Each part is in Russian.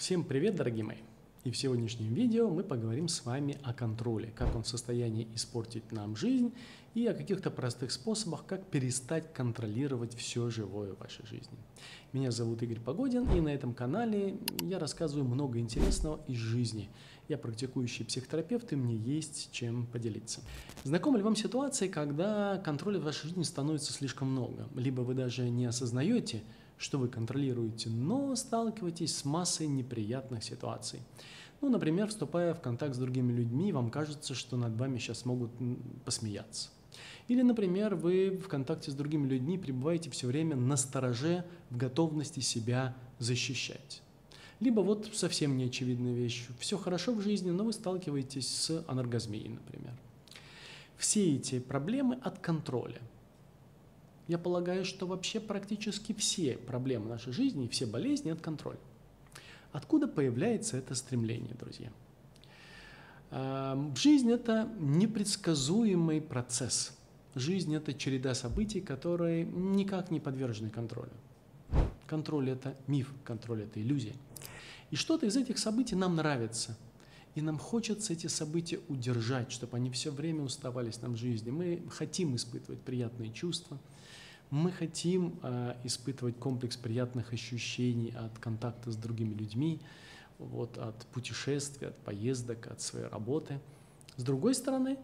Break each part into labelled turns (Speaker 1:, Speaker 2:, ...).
Speaker 1: Всем привет, дорогие мои! И в сегодняшнем видео мы поговорим с вами о контроле, как он в состоянии испортить нам жизнь и о каких-то простых способах, как перестать контролировать все живое в вашей жизни. Меня зовут Игорь Погодин, и на этом канале я рассказываю много интересного из жизни. Я практикующий психотерапевт, и мне есть чем поделиться. Знакомы ли вам ситуации, когда контроля в вашей жизни становится слишком много? Либо вы даже не осознаете, что вы контролируете, но сталкиваетесь с массой неприятных ситуаций. Ну, например, вступая в контакт с другими людьми, вам кажется, что над вами сейчас могут посмеяться. Или, например, вы в контакте с другими людьми пребываете все время на стороже в готовности себя защищать. Либо вот совсем неочевидная вещь. Все хорошо в жизни, но вы сталкиваетесь с анаргазмией, например. Все эти проблемы от контроля – я полагаю, что вообще практически все проблемы нашей жизни, все болезни – от контроля. Откуда появляется это стремление, друзья? Жизнь – это непредсказуемый процесс. Жизнь – это череда событий, которые никак не подвержены контролю. Контроль – это миф, контроль – это иллюзия. И что-то из этих событий нам нравится. И нам хочется эти события удержать, чтобы они все время уставались нам в жизни. Мы хотим испытывать приятные чувства – мы хотим э, испытывать комплекс приятных ощущений от контакта с другими людьми, вот, от путешествий, от поездок, от своей работы. С другой стороны,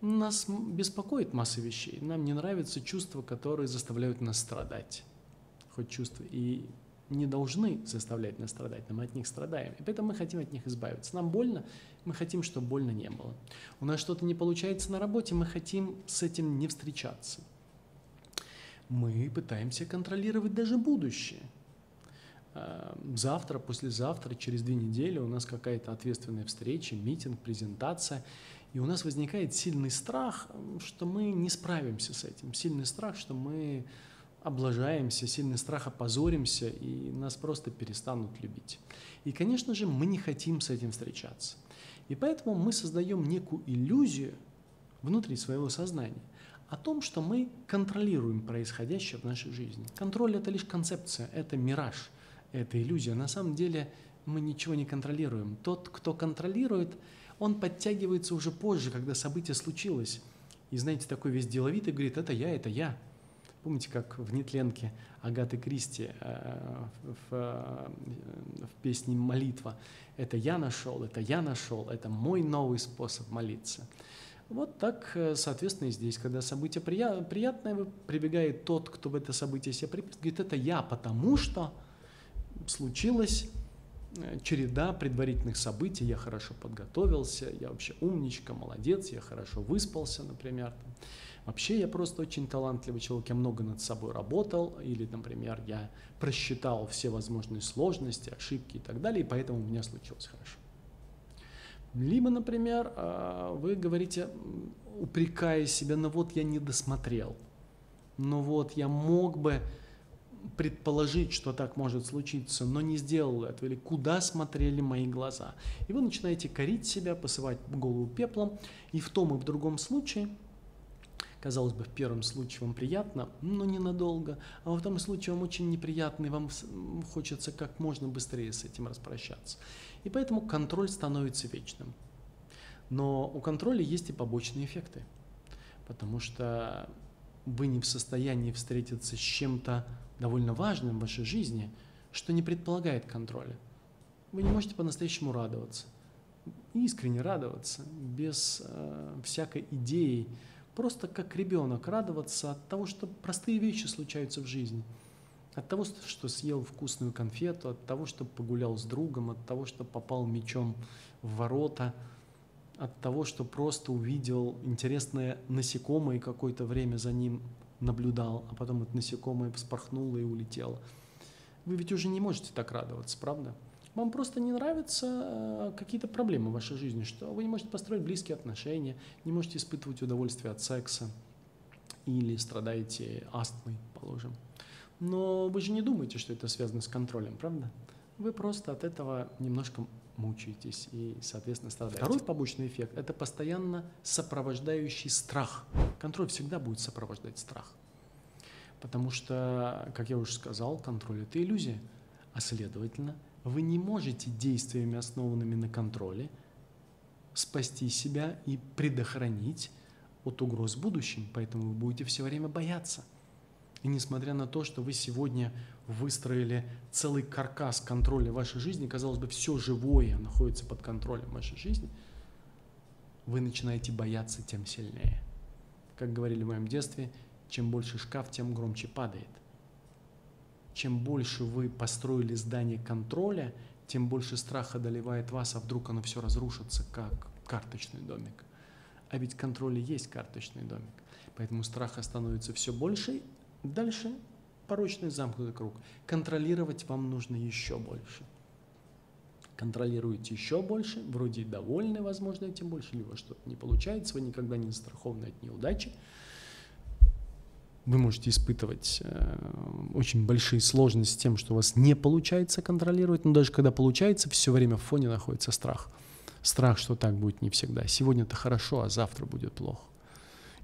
Speaker 1: нас беспокоит масса вещей. Нам не нравятся чувства, которые заставляют нас страдать. Хоть чувства и не должны заставлять нас страдать, но мы от них страдаем. И поэтому мы хотим от них избавиться. Нам больно, мы хотим, чтобы больно не было. У нас что-то не получается на работе, мы хотим с этим не встречаться мы пытаемся контролировать даже будущее. А, завтра, послезавтра, через две недели у нас какая-то ответственная встреча, митинг, презентация, и у нас возникает сильный страх, что мы не справимся с этим, сильный страх, что мы облажаемся, сильный страх опозоримся, и нас просто перестанут любить. И, конечно же, мы не хотим с этим встречаться. И поэтому мы создаем некую иллюзию внутри своего сознания, о том, что мы контролируем происходящее в нашей жизни. Контроль – это лишь концепция, это мираж, это иллюзия. На самом деле мы ничего не контролируем. Тот, кто контролирует, он подтягивается уже позже, когда событие случилось. И знаете, такой весь деловитый говорит, это я, это я. Помните, как в нетленке Агаты Кристи э, в, э, в песне «Молитва» «Это я нашел, это я нашел, это мой новый способ молиться». Вот так, э, соответственно, и здесь, когда событие приятное, прибегает тот, кто в это событие себя приписывает, говорит, это я, потому что случилась э, череда предварительных событий, я хорошо подготовился, я вообще умничка, молодец, я хорошо выспался, например. Вообще я просто очень талантливый человек, я много над собой работал, или, например, я просчитал все возможные сложности, ошибки и так далее, и поэтому у меня случилось хорошо. Либо, например, а, вы говорите, упрекая себя, ну вот я не досмотрел, ну вот я мог бы предположить, что так может случиться, но не сделал этого, или куда смотрели мои глаза. И вы начинаете корить себя, посылать голову пеплом, и в том и в другом случае – Казалось бы, в первом случае вам приятно, но ненадолго, а во втором случае вам очень неприятно, и вам хочется как можно быстрее с этим распрощаться. И поэтому контроль становится вечным. Но у контроля есть и побочные эффекты, потому что вы не в состоянии встретиться с чем-то довольно важным в вашей жизни, что не предполагает контроля. Вы не можете по-настоящему радоваться, искренне радоваться, без э, всякой идеи, Просто как ребенок радоваться от того, что простые вещи случаются в жизни. От того, что съел вкусную конфету, от того, что погулял с другом, от того, что попал мечом в ворота, от того, что просто увидел интересное насекомое и какое-то время за ним наблюдал, а потом это насекомое вспорхнуло и улетело. Вы ведь уже не можете так радоваться, правда? Вам просто не нравятся э, какие-то проблемы в вашей жизни, что вы не можете построить близкие отношения, не можете испытывать удовольствие от секса или страдаете астмой, положим. Но вы же не думаете, что это связано с контролем, правда? Вы просто от этого немножко мучаетесь и, соответственно, страдаете. Второй побочный эффект – это постоянно сопровождающий страх. Контроль всегда будет сопровождать страх. Потому что, как я уже сказал, контроль – это иллюзия, а следовательно – вы не можете действиями, основанными на контроле, спасти себя и предохранить от угроз в будущем, поэтому вы будете все время бояться. И несмотря на то, что вы сегодня выстроили целый каркас контроля вашей жизни, казалось бы, все живое находится под контролем вашей жизни, вы начинаете бояться тем сильнее. Как говорили в моем детстве, чем больше шкаф, тем громче падает. Чем больше вы построили здание контроля, тем больше страх одолевает вас, а вдруг оно все разрушится, как карточный домик. А ведь контроль есть карточный домик. Поэтому страха становится все больше. Дальше порочный замкнутый круг. Контролировать вам нужно еще больше. Контролируете еще больше, вроде и довольны, возможно, этим больше, либо что-то не получается, вы никогда не застрахованы от неудачи. Вы можете испытывать э, очень большие сложности с тем, что у вас не получается контролировать, но даже когда получается, все время в фоне находится страх – страх, что так будет не всегда. Сегодня это хорошо, а завтра будет плохо.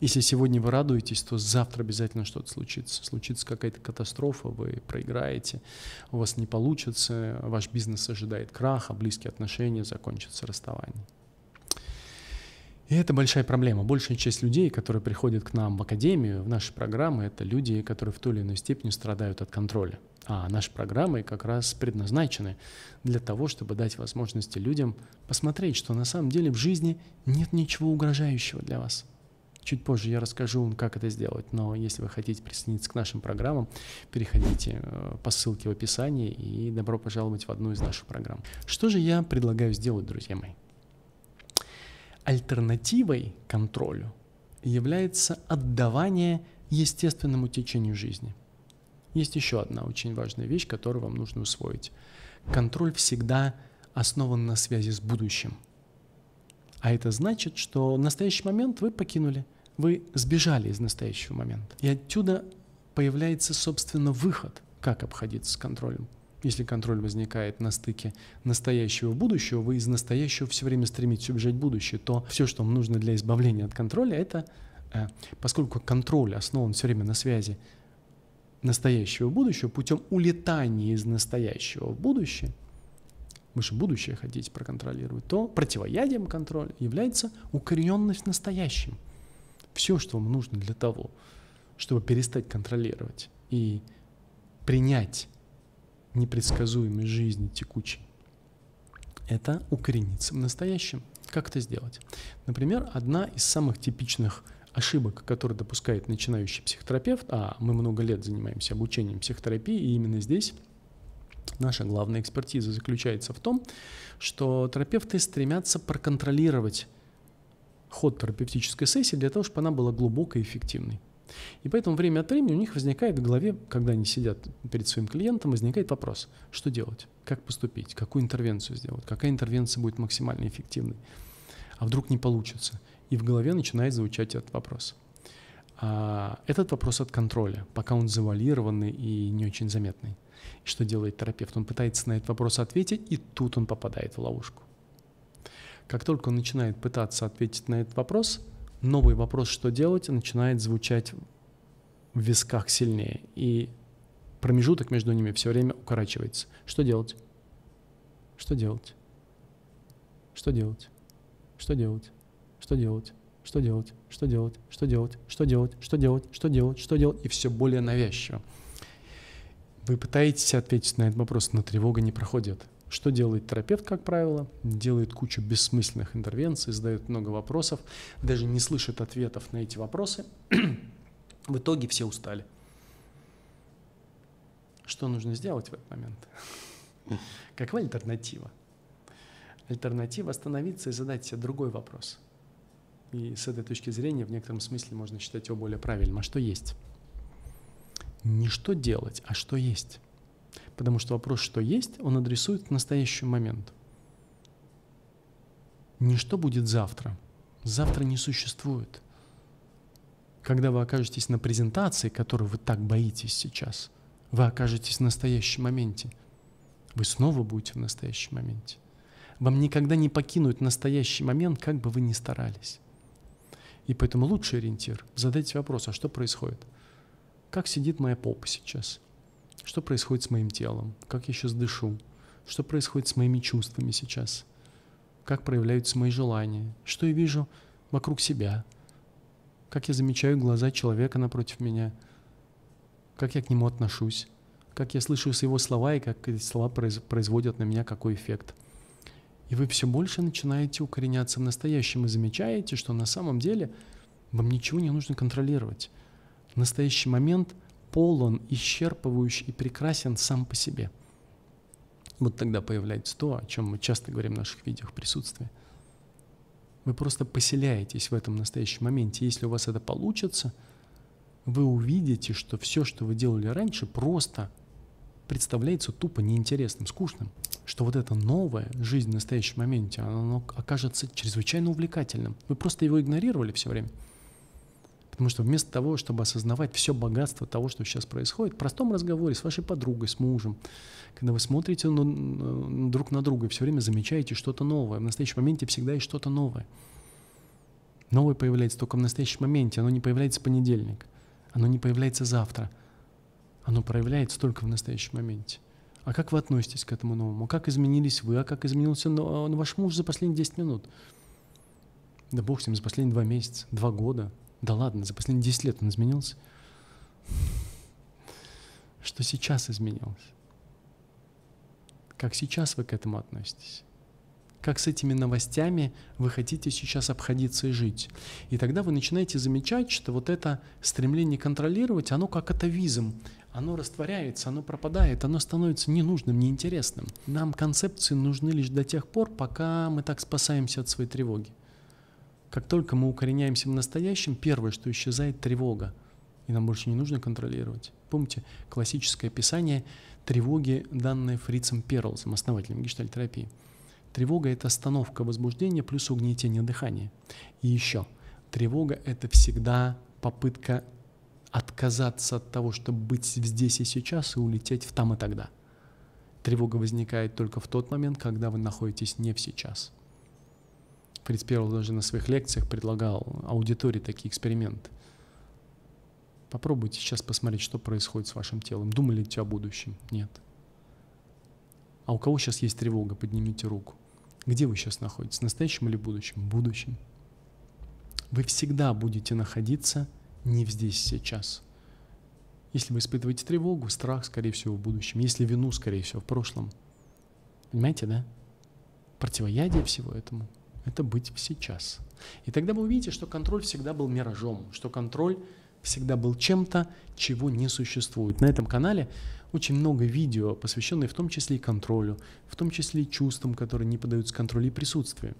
Speaker 1: Если сегодня вы радуетесь, то завтра обязательно что-то случится. Случится какая-то катастрофа, вы проиграете, у вас не получится, ваш бизнес ожидает краха, близкие отношения, закончатся расставание. И это большая проблема. Большая часть людей, которые приходят к нам в академию, в наши программы, это люди, которые в той или иной степени страдают от контроля. А наши программы как раз предназначены для того, чтобы дать возможности людям посмотреть, что на самом деле в жизни нет ничего угрожающего для вас. Чуть позже я расскажу вам, как это сделать, но если вы хотите присоединиться к нашим программам, переходите э, по ссылке в описании и добро пожаловать в одну из наших программ. Что же я предлагаю сделать, друзья мои? Альтернативой контролю является отдавание естественному течению жизни. Есть еще одна очень важная вещь, которую вам нужно усвоить. Контроль всегда основан на связи с будущим. А это значит, что настоящий момент вы покинули, вы сбежали из настоящего момента. И отсюда появляется, собственно, выход, как обходиться с контролем. Если контроль возникает на стыке настоящего будущего, вы из настоящего все время стремитесь убежать в будущее, то все, что вам нужно для избавления от контроля, это, э, поскольку контроль основан все время на связи настоящего будущего, путем улетания из настоящего в будущее, вы же будущее хотите проконтролировать, то противоядием контроля является укорененность в настоящем. Все, что вам нужно для того, чтобы перестать контролировать и принять непредсказуемой жизни текучей, это укорениться в настоящем. Как это сделать? Например, одна из самых типичных ошибок, которые допускает начинающий психотерапевт, а мы много лет занимаемся обучением психотерапии, и именно здесь наша главная экспертиза заключается в том, что терапевты стремятся проконтролировать ход терапевтической сессии для того, чтобы она была глубокой и эффективной. И поэтому время от времени у них возникает в голове, когда они сидят перед своим клиентом, возникает вопрос, что делать, как поступить, какую интервенцию сделать, какая интервенция будет максимально эффективной, а вдруг не получится. И в голове начинает звучать этот вопрос. А этот вопрос от контроля, пока он завуалированный и не очень заметный. И что делает терапевт? Он пытается на этот вопрос ответить, и тут он попадает в ловушку. Как только он начинает пытаться ответить на этот вопрос, новый вопрос, что делать, начинает звучать в висках сильнее. И промежуток между ними все время укорачивается. Что делать? Что делать? Что делать? Что делать? Что делать? Что делать? Что делать? Что делать? Что делать? Что делать? Что делать? Что делать? И все более навязчиво. Вы пытаетесь ответить на этот вопрос, но тревога не проходит. Что делает терапевт, как правило? Делает кучу бессмысленных интервенций, задает много вопросов, даже не слышит ответов на эти вопросы. В итоге все устали. Что нужно сделать в этот момент? Какова альтернатива? Альтернатива остановиться и задать себе другой вопрос. И с этой точки зрения в некотором смысле можно считать его более правильным. А что есть? Не что делать, а что есть. Потому что вопрос «что есть» он адресует к настоящему моменту. Не что будет завтра. Завтра не существует. Когда вы окажетесь на презентации, которую вы так боитесь сейчас, вы окажетесь в настоящем моменте. Вы снова будете в настоящем моменте. Вам никогда не покинуть настоящий момент, как бы вы ни старались. И поэтому лучший ориентир – задайте вопрос, а что происходит? Как сидит моя попа сейчас? Что происходит с моим телом? Как я сейчас дышу? что происходит с моими чувствами сейчас, как проявляются мои желания, что я вижу вокруг себя, как я замечаю глаза человека напротив меня, как я к нему отношусь, как я слышу его слова и как эти слова производят на меня какой эффект. И вы все больше начинаете укореняться в настоящем и замечаете, что на самом деле вам ничего не нужно контролировать. Настоящий момент полон, исчерпывающий и прекрасен сам по себе. Вот тогда появляется то, о чем мы часто говорим в наших видео присутствии. Вы просто поселяетесь в этом настоящем моменте. Если у вас это получится, вы увидите, что все, что вы делали раньше, просто представляется тупо неинтересным, скучным. Что вот эта новая жизнь в настоящем моменте, она окажется чрезвычайно увлекательным. Вы просто его игнорировали все время. Потому что вместо того, чтобы осознавать все богатство того, что сейчас происходит, в простом разговоре с вашей подругой, с мужем, когда вы смотрите друг на друга все время замечаете что-то новое, в настоящем моменте всегда есть что-то новое. Новое появляется только в настоящем моменте, оно не появляется в понедельник, оно не появляется завтра, оно проявляется только в настоящем моменте. А как вы относитесь к этому новому? Как изменились вы? А как изменился ваш муж за последние 10 минут? Да бог с ним, за последние два месяца, два года, да ладно, за последние 10 лет он изменился. Что сейчас изменилось? Как сейчас вы к этому относитесь? Как с этими новостями вы хотите сейчас обходиться и жить? И тогда вы начинаете замечать, что вот это стремление контролировать, оно как атовизм. Оно растворяется, оно пропадает, оно становится ненужным, неинтересным. Нам концепции нужны лишь до тех пор, пока мы так спасаемся от своей тревоги. Как только мы укореняемся в настоящем, первое, что исчезает, тревога. И нам больше не нужно контролировать. Помните классическое описание тревоги, данное Фрицем Перлсом, основателем гештальтерапии. Тревога – это остановка возбуждения плюс угнетение дыхания. И еще, тревога – это всегда попытка отказаться от того, чтобы быть здесь и сейчас и улететь в там и тогда. Тревога возникает только в тот момент, когда вы находитесь не в сейчас – Фриц Перл даже на своих лекциях предлагал аудитории такие эксперименты. Попробуйте сейчас посмотреть, что происходит с вашим телом. Думали ли о будущем? Нет. А у кого сейчас есть тревога? Поднимите руку. Где вы сейчас находитесь? В настоящем или будущем? Будущем. Вы всегда будете находиться не здесь сейчас. Если вы испытываете тревогу, страх, скорее всего, в будущем. Если вину, скорее всего, в прошлом. Понимаете, да? Противоядие всего этому – это быть в сейчас. И тогда вы увидите, что контроль всегда был миражом, что контроль всегда был чем-то, чего не существует. На этом канале очень много видео, посвященных в том числе и контролю, в том числе и чувствам, которые не поддаются контролю и присутствию.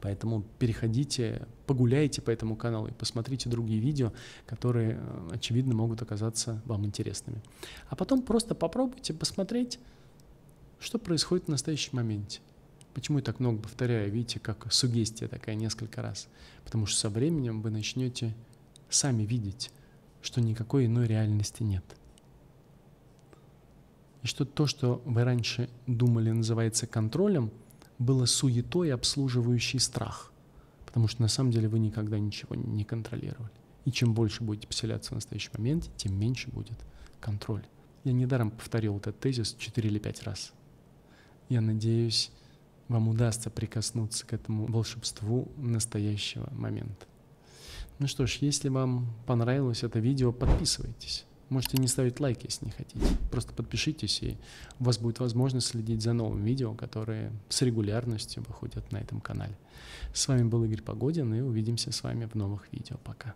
Speaker 1: Поэтому переходите, погуляйте по этому каналу и посмотрите другие видео, которые, э, очевидно, могут оказаться вам интересными. А потом просто попробуйте посмотреть, что происходит в настоящем моменте. Почему я так много повторяю? Видите, как сугестия такая несколько раз. Потому что со временем вы начнете сами видеть, что никакой иной реальности нет. И что то, что вы раньше думали называется контролем, было суетой, обслуживающей страх. Потому что на самом деле вы никогда ничего не контролировали. И чем больше будете поселяться в настоящем моменте, тем меньше будет контроль. Я недаром повторил этот тезис 4 или 5 раз. Я надеюсь, вам удастся прикоснуться к этому волшебству настоящего момента. Ну что ж, если вам понравилось это видео, подписывайтесь. Можете не ставить лайк, если не хотите. Просто подпишитесь, и у вас будет возможность следить за новым видео, которые с регулярностью выходят на этом канале. С вами был Игорь Погодин, и увидимся с вами в новых видео. Пока.